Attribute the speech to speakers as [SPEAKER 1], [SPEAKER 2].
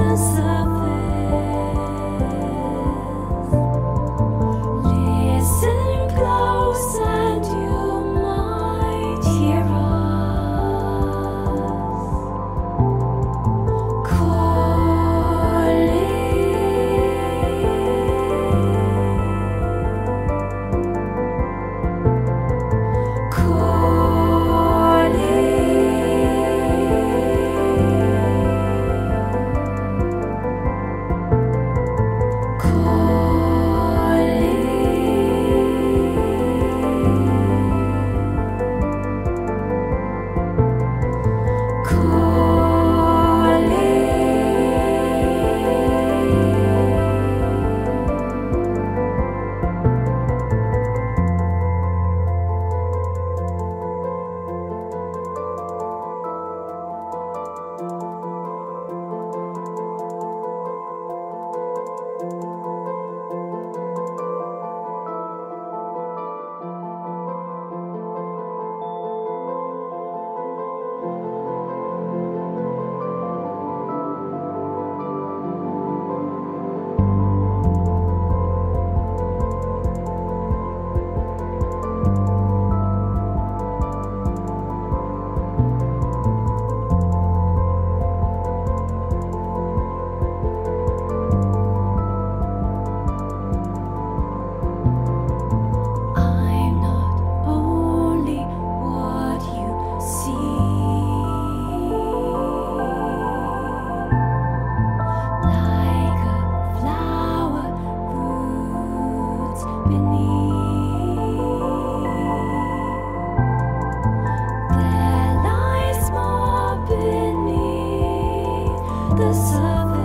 [SPEAKER 1] the surface. the surface.